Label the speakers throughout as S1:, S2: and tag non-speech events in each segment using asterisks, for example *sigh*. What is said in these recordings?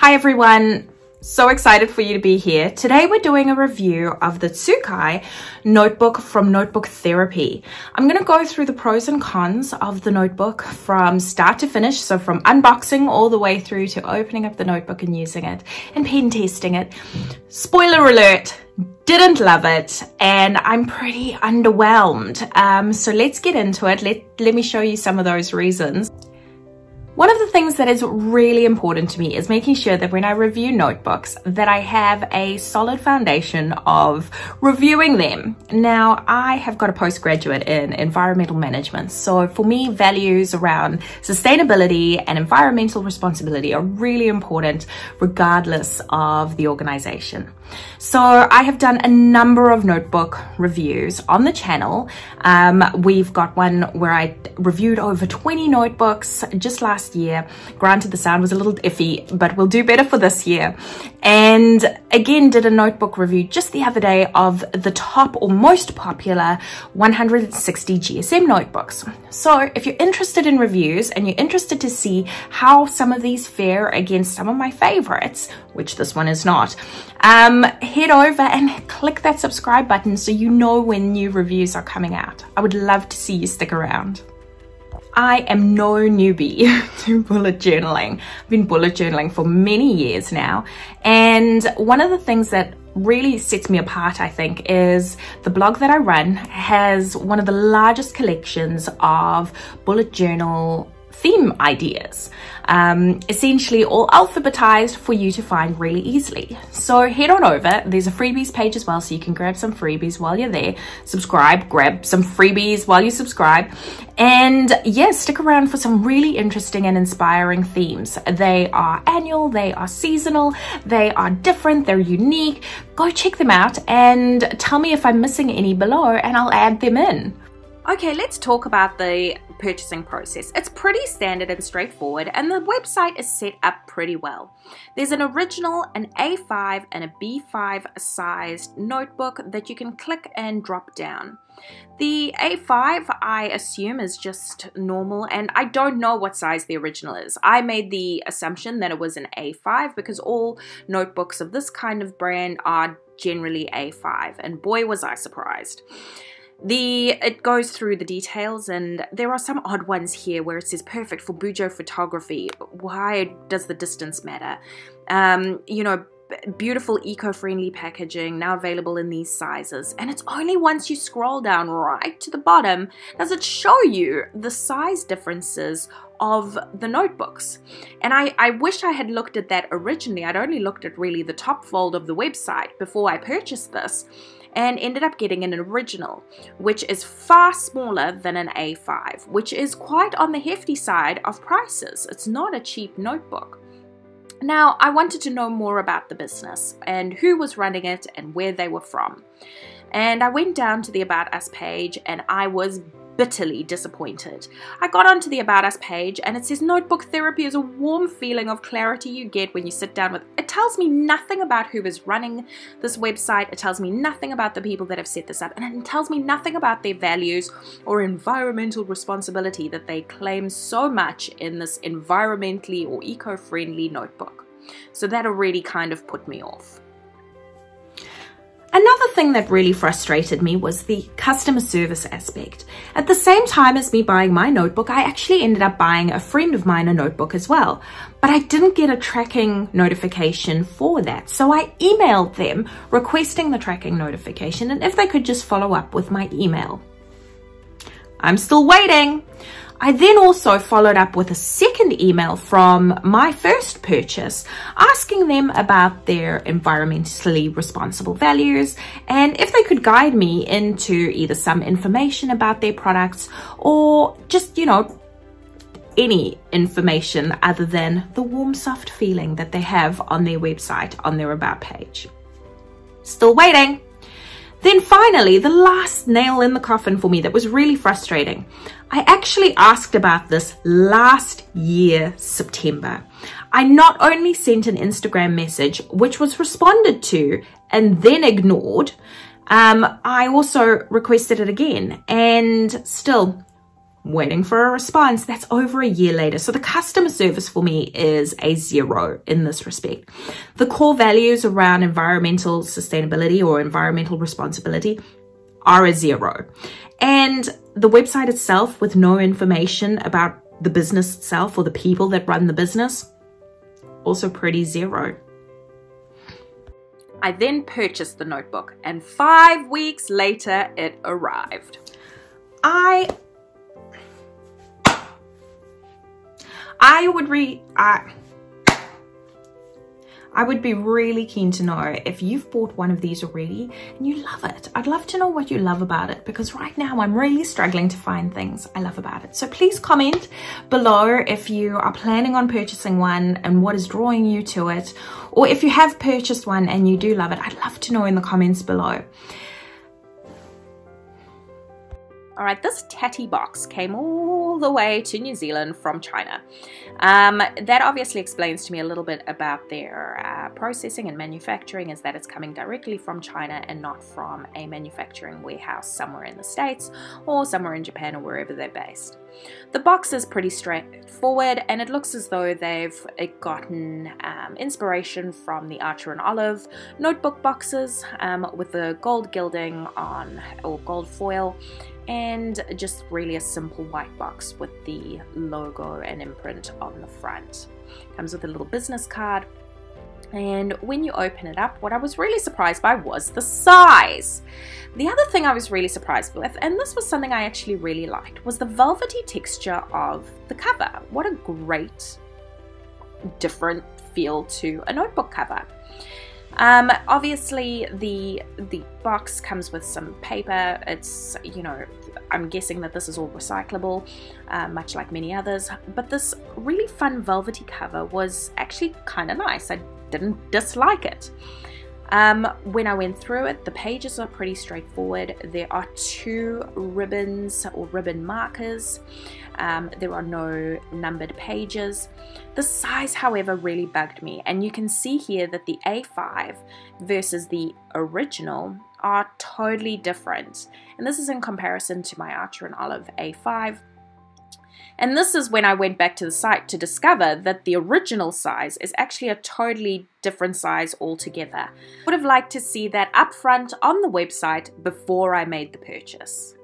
S1: Hi everyone, so excited for you to be here. Today we're doing a review of the Tsuki notebook from Notebook Therapy. I'm going to go through the pros and cons of the notebook from start to finish. So from unboxing all the way through to opening up the notebook and using it and pen testing it. Spoiler alert, didn't love it and I'm pretty underwhelmed. Um, so let's get into it. Let, let me show you some of those reasons. One of the things that is really important to me is making sure that when I review notebooks that I have a solid foundation of reviewing them. Now, I have got a postgraduate in environmental management. So for me, values around sustainability and environmental responsibility are really important regardless of the organization. So I have done a number of notebook reviews on the channel. Um, we've got one where I reviewed over 20 notebooks just last year. Granted, the sound was a little iffy, but we'll do better for this year. And again, did a notebook review just the other day of the top or most popular 160 GSM notebooks. So if you're interested in reviews and you're interested to see how some of these fare against some of my favorites, which this one is not, um, head over and click that subscribe button so you know when new reviews are coming out. I would love to see you stick around. I am no newbie *laughs* to bullet journaling. I've been bullet journaling for many years now. And one of the things that really sets me apart, I think, is the blog that I run has one of the largest collections of bullet journal theme ideas. Um, essentially all alphabetized for you to find really easily. So head on over, there's a freebies page as well so you can grab some freebies while you're there, subscribe, grab some freebies while you subscribe and yes, yeah, stick around for some really interesting and inspiring themes. They are annual, they are seasonal, they are different, they're unique. Go check them out and tell me if I'm missing any below and I'll add them in. Okay, let's talk about the purchasing process. It's pretty standard and straightforward, and the website is set up pretty well. There's an original, an A5, and a B5 sized notebook that you can click and drop down. The A5, I assume, is just normal, and I don't know what size the original is. I made the assumption that it was an A5 because all notebooks of this kind of brand are generally A5, and boy was I surprised. The it goes through the details and there are some odd ones here where it says perfect for bujo photography. Why does the distance matter? Um, you know, beautiful eco-friendly packaging now available in these sizes and it's only once you scroll down right to the bottom does it show you the size differences of the notebooks and I, I wish I had looked at that originally I'd only looked at really the top fold of the website before I purchased this and ended up getting an original, which is far smaller than an A5, which is quite on the hefty side of prices. It's not a cheap notebook. Now, I wanted to know more about the business and who was running it and where they were from. And I went down to the About Us page and I was bitterly disappointed. I got onto the About Us page and it says notebook therapy is a warm feeling of clarity you get when you sit down with. It tells me nothing about who is running this website. It tells me nothing about the people that have set this up and it tells me nothing about their values or environmental responsibility that they claim so much in this environmentally or eco-friendly notebook. So that already kind of put me off. Another thing that really frustrated me was the customer service aspect. At the same time as me buying my notebook, I actually ended up buying a friend of mine a notebook as well. But I didn't get a tracking notification for that. So I emailed them requesting the tracking notification and if they could just follow up with my email. I'm still waiting. I then also followed up with a second email from my first purchase asking them about their environmentally responsible values and if they could guide me into either some information about their products or just, you know, any information other than the warm, soft feeling that they have on their website, on their About page. Still waiting. Then finally, the last nail in the coffin for me that was really frustrating. I actually asked about this last year, September. I not only sent an Instagram message, which was responded to and then ignored, um, I also requested it again and still waiting for a response. That's over a year later. So the customer service for me is a zero in this respect. The core values around environmental sustainability or environmental responsibility are a zero. And the website itself with no information about the business itself or the people that run the business, also pretty zero. I then purchased the notebook and five weeks later it arrived. I I would re I I would be really keen to know if you've bought one of these already and you love it. I'd love to know what you love about it because right now I'm really struggling to find things I love about it. So please comment below if you are planning on purchasing one and what is drawing you to it. Or if you have purchased one and you do love it, I'd love to know in the comments below. All right, this tatty box came all the way to New Zealand from China. Um, that obviously explains to me a little bit about their processing and manufacturing is that it's coming directly from China and not from a manufacturing warehouse somewhere in the States or somewhere in Japan or wherever they're based. The box is pretty straightforward and it looks as though they've uh, gotten um, inspiration from the Archer and Olive notebook boxes um, with the gold gilding on or gold foil and just really a simple white box with the logo and imprint on the front. Comes with a little business card and when you open it up, what I was really surprised by was the size. The other thing I was really surprised with, and this was something I actually really liked, was the velvety texture of the cover. What a great different feel to a notebook cover. Um, obviously, the the box comes with some paper. It's you know, I'm guessing that this is all recyclable, uh, much like many others. But this really fun velvety cover was actually kind of nice. I didn't dislike it. Um, when I went through it, the pages are pretty straightforward. There are two ribbons or ribbon markers. Um, there are no numbered pages. The size, however, really bugged me. And you can see here that the A5 versus the original are totally different. And this is in comparison to my Archer and Olive A5 and this is when I went back to the site to discover that the original size is actually a totally different size altogether. Would have liked to see that up front on the website before I made the purchase.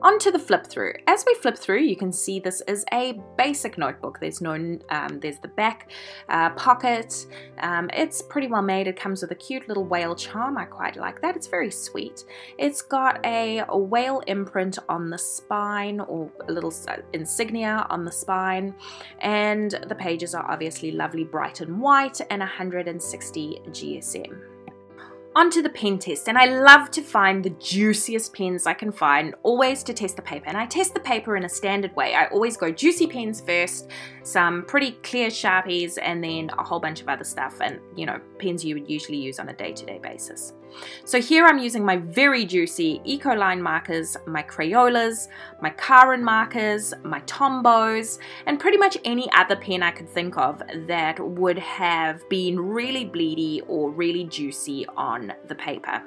S1: Onto the flip through. As we flip through, you can see this is a basic notebook. There's no, um, there's the back uh, pocket. Um, it's pretty well made. It comes with a cute little whale charm. I quite like that. It's very sweet. It's got a, a whale imprint on the spine or a little uh, insignia on the spine. And the pages are obviously lovely bright and white and 160 GSM onto the pen test and I love to find the juiciest pens I can find always to test the paper. And I test the paper in a standard way. I always go juicy pens first some pretty clear sharpies and then a whole bunch of other stuff and you know pens you would usually use on a day-to-day -day basis so here I'm using my very juicy Ecoline markers, my Crayolas, my Karin markers, my Tombows, and pretty much any other pen I could think of that would have been really bleedy or really juicy on the paper.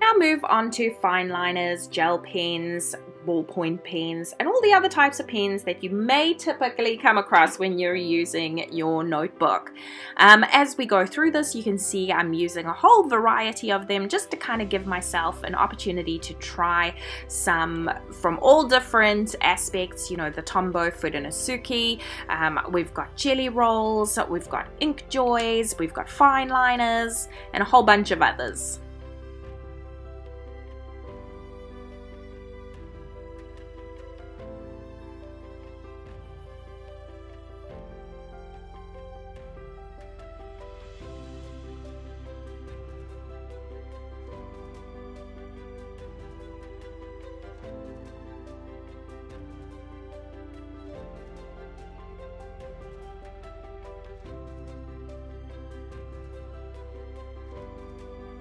S1: Now move on to fine liners, gel pens, ballpoint pens, and all the other types of pens that you may typically come across when you're using your notebook. Um, as we go through this, you can see I'm using a whole variety of them just to kind of give myself an opportunity to try some from all different aspects, you know, the Tombow Fudenosuke, um, we've got Gelly Rolls, we've got InkJoys, we've got fine liners, and a whole bunch of others.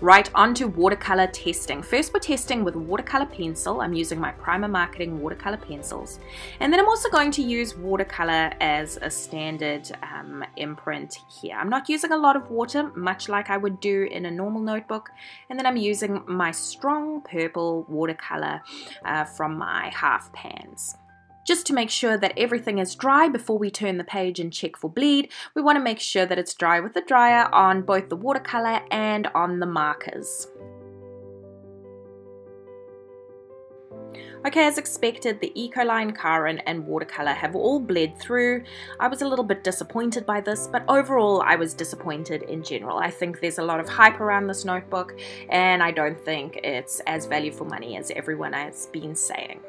S1: Right, on to watercolor testing. First we're testing with watercolor pencil. I'm using my Prima Marketing watercolor pencils. And then I'm also going to use watercolor as a standard um, imprint here. I'm not using a lot of water, much like I would do in a normal notebook. And then I'm using my strong purple watercolor uh, from my half pans. Just to make sure that everything is dry before we turn the page and check for bleed, we want to make sure that it's dry with the dryer on both the watercolor and on the markers. Okay, as expected, the Ecoline Karin and watercolor have all bled through. I was a little bit disappointed by this, but overall I was disappointed in general. I think there's a lot of hype around this notebook, and I don't think it's as value for money as everyone has been saying.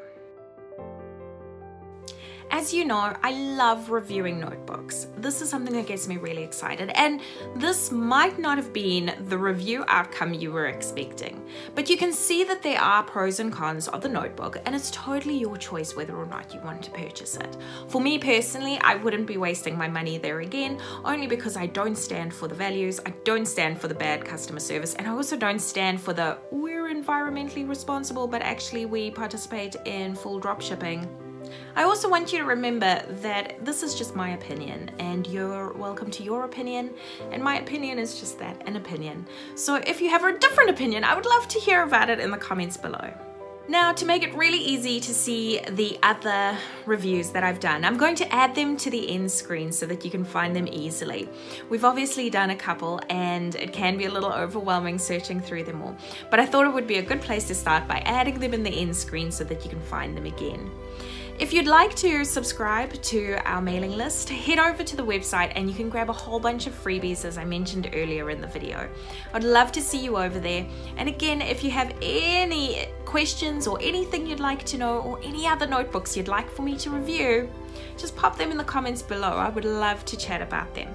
S1: As you know, I love reviewing notebooks. This is something that gets me really excited, and this might not have been the review outcome you were expecting, but you can see that there are pros and cons of the notebook, and it's totally your choice whether or not you want to purchase it. For me personally, I wouldn't be wasting my money there again, only because I don't stand for the values, I don't stand for the bad customer service, and I also don't stand for the we're environmentally responsible, but actually we participate in full drop shipping I also want you to remember that this is just my opinion and you're welcome to your opinion and my opinion is just that, an opinion. So if you have a different opinion, I would love to hear about it in the comments below. Now to make it really easy to see the other reviews that I've done, I'm going to add them to the end screen so that you can find them easily. We've obviously done a couple and it can be a little overwhelming searching through them all, but I thought it would be a good place to start by adding them in the end screen so that you can find them again. If you'd like to subscribe to our mailing list, head over to the website and you can grab a whole bunch of freebies as I mentioned earlier in the video. I'd love to see you over there. And again, if you have any questions or anything you'd like to know or any other notebooks you'd like for me to review, just pop them in the comments below. I would love to chat about them.